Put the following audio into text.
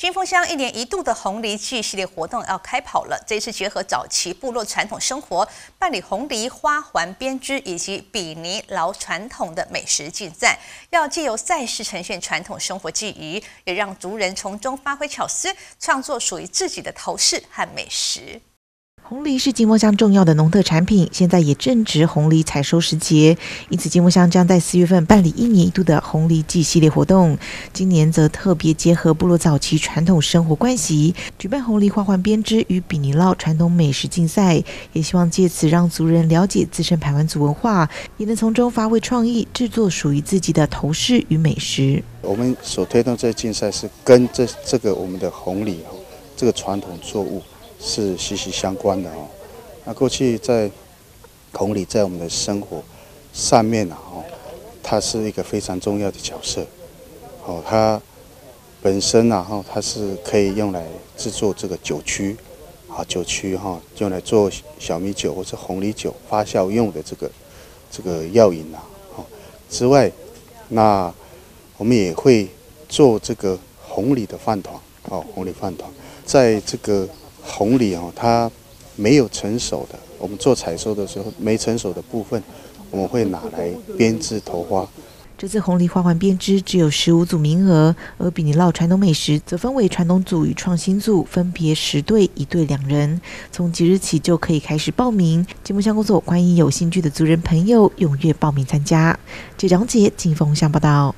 金峰乡一年一度的红梨祭系列活动要开跑了。这次结合早期部落传统生活，办理红梨花环编织以及比尼劳传统的美食竞赛，要借由赛事呈现传统生活技艺，也让族人从中发挥巧思，创作属于自己的头饰和美食。红梨是金木乡重要的农特产品，现在也正值红梨采收时节，因此金木乡将在四月份办理一年一度的红梨季系列活动。今年则特别结合部落早期传统生活关系，举办红梨花环编织与比尼烙传统美食竞赛，也希望借此让族人了解自身排湾族文化，也能从中发挥创意，制作属于自己的头饰与美食。我们所推动这个竞赛是跟这这个我们的红梨这个传统作物。是息息相关的哦。那过去在红里，在我们的生活上面啊，哦，它是一个非常重要的角色。哦，它本身啊，哈，它是可以用来制作这个酒曲，啊，酒曲哈，用来做小米酒或者红米酒发酵用的这个这个药引啊，哦，之外，那我们也会做这个红梨的饭团，哦，红梨饭团，在这个。红梨哦，它没有成熟的，我们做采收的时候没成熟的部分，我们会拿来编织头花。这次红梨花环编织只有十五组名额，而比尼烙传统美食则分为传统组与创新组，分别十对一对两人。从即日起就可以开始报名。节目相工作，欢迎有兴趣的族人朋友踊跃报名参加。记者张杰，金凤香报道。